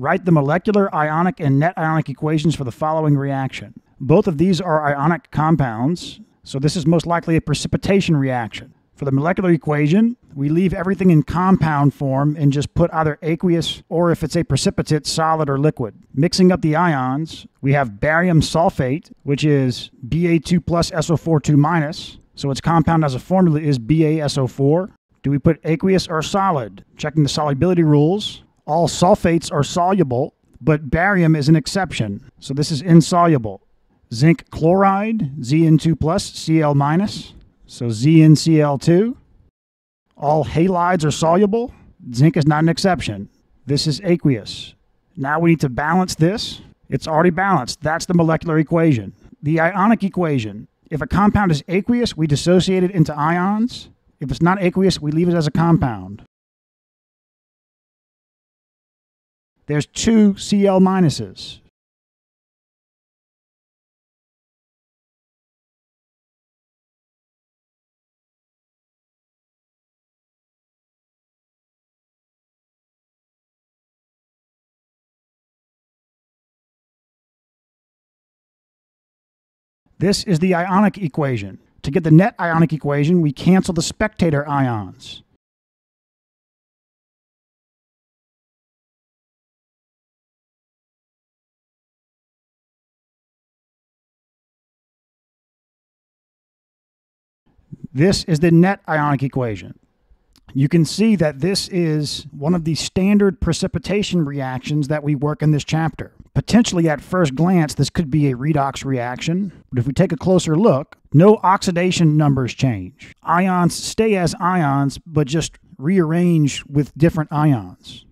Write the molecular, ionic, and net ionic equations for the following reaction. Both of these are ionic compounds, so this is most likely a precipitation reaction. For the molecular equation, we leave everything in compound form and just put either aqueous or if it's a precipitate, solid or liquid. Mixing up the ions, we have barium sulfate, which is Ba2 plus SO4 2 minus. So its compound as a formula is BaSO4. Do we put aqueous or solid? Checking the solubility rules. All sulfates are soluble, but barium is an exception. So this is insoluble. Zinc chloride, Zn2 plus, Cl minus. So ZnCl2. All halides are soluble. Zinc is not an exception. This is aqueous. Now we need to balance this. It's already balanced. That's the molecular equation. The ionic equation. If a compound is aqueous, we dissociate it into ions. If it's not aqueous, we leave it as a compound. There's two Cl minuses. This is the ionic equation. To get the net ionic equation, we cancel the spectator ions. This is the net ionic equation. You can see that this is one of the standard precipitation reactions that we work in this chapter. Potentially at first glance, this could be a redox reaction, but if we take a closer look, no oxidation numbers change. Ions stay as ions, but just rearrange with different ions.